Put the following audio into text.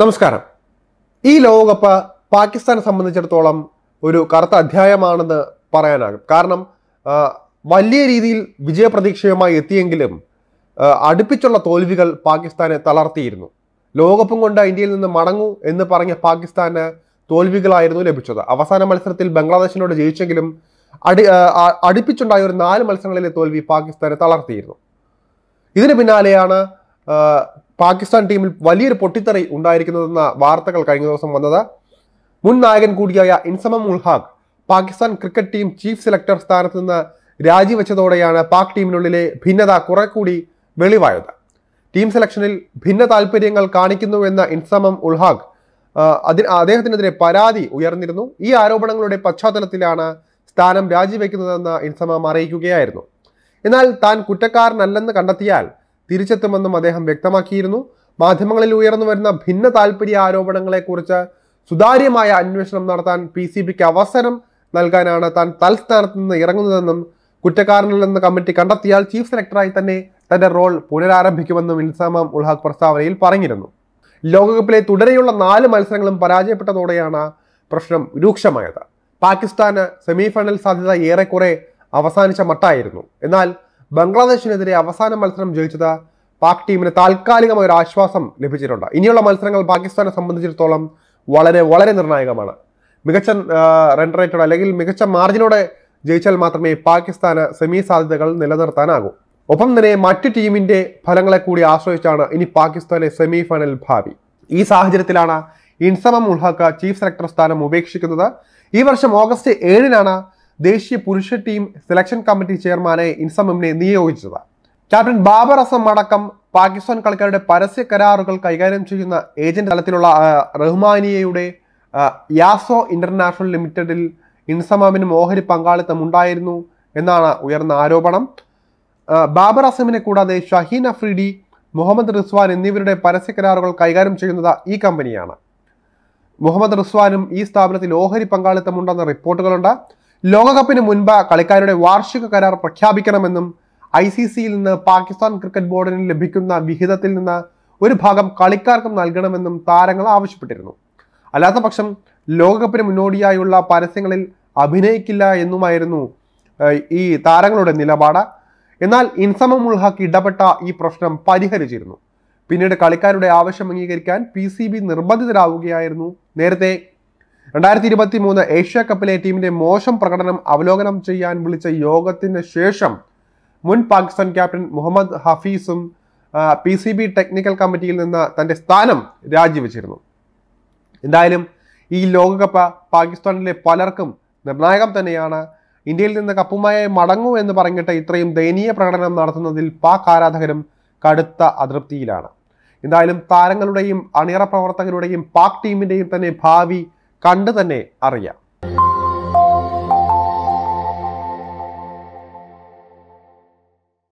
നമസ്കാരം. ഈ ലോകകപ്പ് പാകിസ്ഥാനെ സംബന്ധിച്ചിടത്തോളം ഒരു കറുത്ത അധ്യായമാണെന്ന് പറയാനാകും. കാരണം വലിയ രീതിയിൽ വിജയപ്രതീക്ഷയുമായി എത്തിയെങ്കിലും അടുപ്പിച്ചുള്ള തോൽവികൾ പാകിസ്ഥാനെ തളർത്തിയിരുന്നു. ലോകകപ്പും കൊണ്ട് ഇന്ത്യയിൽ നിന്ന് മടങ്ങൂ എന്ന് പറഞ്ഞ പാകിസ്ഥാന് തോൽവികളായിരുന്നു ലഭിച്ചത്. അവസാന മത്സരത്തിൽ ബംഗ്ലാദേശിനോട് ജയിച്ചെങ്കിലും അടി അടുപ്പിച്ചുണ്ടായ ഒരു നാല് മത്സരങ്ങളിലെ തോൽവി പാകിസ്ഥാനെ തളർത്തിയിരുന്നു. ഇതിന് പിന്നാലെയാണ് പാകിസ്ഥാൻ ടീമിൽ വലിയൊരു പൊട്ടിത്തെറി ഉണ്ടായിരിക്കുന്നതെന്ന വാർത്തകൾ കഴിഞ്ഞ ദിവസം വന്നത്. മുൻ നായകൻ കൂടിയായ Inzamam Ul Haq Pakistan cricket team chief selector സ്ഥാനത്ത് നിന്ന് രാജിവെച്ചതോടെയാണ് പാക് ടീമിനുള്ളിലെ ഭിന്നത കുറെ കൂടി വെളിവായത്. ടീം സെലക്ഷനിൽ ഭിന്ന താല്പര്യങ്ങൾ കാണിക്കുന്നുവെന്ന ഇൻസമം ഉൾഹാഖ് അതി അദ്ദേഹത്തിനെതിരെ പരാതി ഉയർന്നിരുന്നു. ഈ ആരോപണങ്ങളുടെ പശ്ചാത്തലത്തിലാണ് സ്ഥാനം രാജിവെക്കുന്നതെന്ന് ഇൻസമം അറിയിക്കുകയായിരുന്നു. എന്നാൽ താൻ കുറ്റക്കാരനല്ലെന്ന് കണ്ടെത്തിയാൽ തിരിച്ചെത്തുമെന്നും അദ്ദേഹം വ്യക്തമാക്കിയിരുന്നു. മാധ്യമങ്ങളിൽ ഉയർന്നു വരുന്ന ഭിന്ന താല്പര്യ ആരോപണങ്ങളെക്കുറിച്ച് സുതാര്യമായ അന്വേഷണം നടത്താൻ പി സി ബിക്ക് അവസരം നൽകാനാണ് താൻ തൽസ്ഥാനത്ത് നിന്ന് ഇറങ്ങുന്നതെന്നും കുറ്റക്കാരനിൽ നിന്ന് കമ്മിറ്റി കണ്ടെത്തിയാൽ ചീഫ് സെലക്ടറായി തന്നെ തന്റെ റോൾ പുനരാരംഭിക്കുമെന്നും ഇൻസാമാം ഉൾഹാഖ് പ്രസ്താവനയിൽ പറഞ്ഞിരുന്നു. ലോകകപ്പിലെ തുടരെയുള്ള നാല് മത്സരങ്ങളും പരാജയപ്പെട്ടതോടെയാണ് പ്രശ്നം രൂക്ഷമായത്. പാകിസ്ഥാന് സെമിഫൈനൽ സാധ്യത ഏറെക്കുറെ അവസാനിച്ച മട്ടായിരുന്നു. എന്നാൽ ബംഗ്ലാദേശിനെതിരെ അവസാന മത്സരം ജയിച്ചത് പാക് ടീമിന് താൽക്കാലികമായ ഒരു ആശ്വാസം ലഭിച്ചിട്ടുണ്ട്. ഇനിയുള്ള മത്സരങ്ങൾ പാകിസ്ഥാനെ സംബന്ധിച്ചിടത്തോളം വളരെ വളരെ നിർണായകമാണ്. മികച്ച റൺ റേറ്റോടെ അല്ലെങ്കിൽ മികച്ച മാർജിനോടെ ജയിച്ചാൽ മാത്രമേ പാകിസ്ഥാന് സെമി സാധ്യതകൾ നിലനിർത്താനാകൂ. ഒപ്പം തന്നെ മറ്റു ടീമിന്റെ ഫലങ്ങളെ കൂടി ആശ്രയിച്ചാണ് ഇനി പാകിസ്ഥാനെ സെമി ഫൈനൽ ഭാവി. ഈ സാഹചര്യത്തിലാണ് ഇൻസമം ഉൾഹക്ക ചീഫ് സെലക്ടർ സ്ഥാനം ഉപേക്ഷിക്കുന്നത്. ഈ വർഷം ഓഗസ്റ്റ് ഏഴിനാണ് ദേശീയ പുരുഷ ടീം സെലക്ഷൻ കമ്മിറ്റി ചെയർമാനെ ഇൻസമിനെ നിയോഗിച്ചത്. ക്യാപ്റ്റൻ ബാബർ അസം അടക്കം പാകിസ്ഥാൻ കളിക്കാരുടെ പരസ്യ കരാറുകൾ കൈകാര്യം ചെയ്യുന്ന ഏജന്റ് തലത്തിലുള്ള റഹ്മാനിയയുടെ യാസോ ഇന്റർനാഷണൽ ലിമിറ്റഡിൽ ഇൻസമാമിനും ഓഹരി പങ്കാളിത്തം ഉണ്ടായിരുന്നു എന്നാണ് ഉയർന്ന ആരോപണം. ബാബർ അസമിനെ കൂടാതെ ഷഹീൻ അഫ്രീഡി മുഹമ്മദ് റിസ്വാൻ എന്നിവരുടെ പരസ്യ കരാറുകൾ കൈകാര്യം ചെയ്യുന്നത് ഈ കമ്പനിയാണ്. മുഹമ്മദ് റിസ്വാനും ഈ സ്ഥാപനത്തിൽ ഓഹരി പങ്കാളിത്തമുണ്ടെന്ന റിപ്പോർട്ടുകളുണ്ട്. ലോകകപ്പിന് മുൻപ് കളിക്കാരുടെ വാർഷിക കരാർ പ്രഖ്യാപിക്കണമെന്നും ഐ സി സിയിൽ നിന്ന് പാകിസ്ഥാൻ ക്രിക്കറ്റ് ബോർഡിന് ലഭിക്കുന്ന വിഹിതത്തിൽ നിന്ന് ഒരു ഭാഗം കളിക്കാർക്കും നൽകണമെന്നും താരങ്ങൾ ആവശ്യപ്പെട്ടിരുന്നു. അല്ലാത്ത പക്ഷം ലോകകപ്പിന് മുന്നോടിയായുള്ള പരസ്യങ്ങളിൽ അഭിനയിക്കില്ല എന്നുമായിരുന്നു ഈ താരങ്ങളുടെ നിലപാട്. എന്നാൽ ഇൻസമം ഉൾഹക്ക് ഇടപെട്ട ഈ പ്രശ്നം പരിഹരിച്ചിരുന്നു. പിന്നീട് കളിക്കാരുടെ ആവശ്യം അംഗീകരിക്കാൻ പി സി ബി നിർബന്ധിതരാവുകയായിരുന്നു നേരത്തെ രണ്ടായിരത്തി ഇരുപത്തി മൂന്ന് ഏഷ്യ കപ്പിലെ ടീമിന്റെ മോശം പ്രകടനം അവലോകനം ചെയ്യാൻ വിളിച്ച യോഗത്തിന് ശേഷം മുൻ പാകിസ്ഥാൻ ക്യാപ്റ്റൻ മുഹമ്മദ് ഹഫീസും പി സി ബി ടെക്നിക്കൽ കമ്മിറ്റിയിൽ നിന്ന് തന്റെ സ്ഥാനം രാജിവെച്ചിരുന്നു. എന്തായാലും ഈ ലോകകപ്പ് പാകിസ്ഥാനിലെ പലർക്കും നിർണായകം തന്നെയാണ്. ഇന്ത്യയിൽ നിന്ന് കപ്പുമായി മടങ്ങൂ എന്ന് പറഞ്ഞിട്ട് ഇത്രയും ദയനീയ പ്രകടനം നടത്തുന്നതിൽ പാക് ആരാധകരും കടുത്ത അതൃപ്തിയിലാണ്. എന്തായാലും താരങ്ങളുടെയും അണിയറ പ്രവർത്തകരുടെയും പാക് ടീമിന്റെയും തന്നെ ഭാവി കണ്ടു തന്നെ അറിയാം.